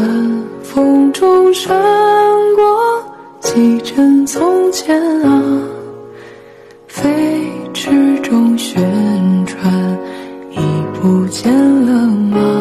晚风中闪过几帧从前啊飞驰中旋转已不见了吗？